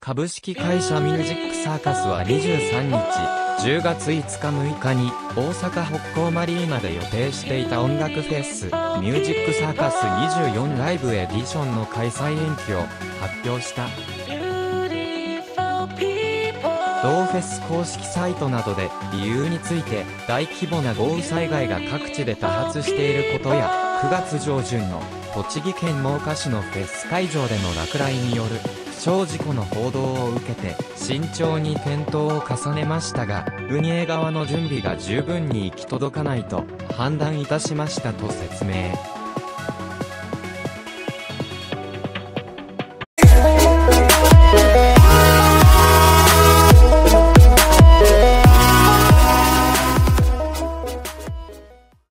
株式会社ミュージックサーカスは23日、10月5日6日に大阪北港マリーナで予定していた音楽フェス、ミュージックサーカス24ライブエディションの開催延期を発表した。同フェス公式サイトなどで理由について大規模な豪雨災害が各地で多発していることや9月上旬の栃木県真岡市のフェス会場での落雷による小事故の報道を受けて慎重に検討を重ねましたが運営側の準備が十分に行き届かないと判断いたしましたと説明。